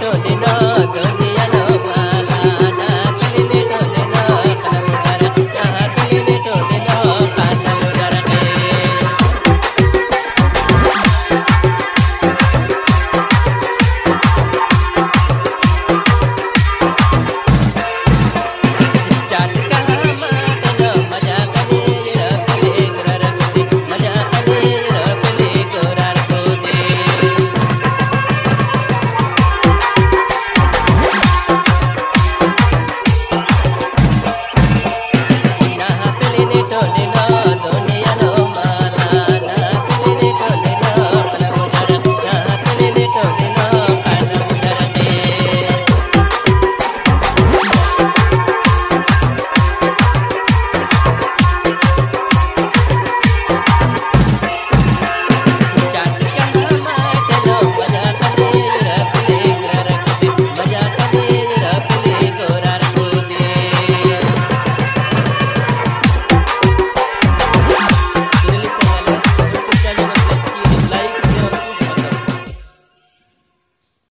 do.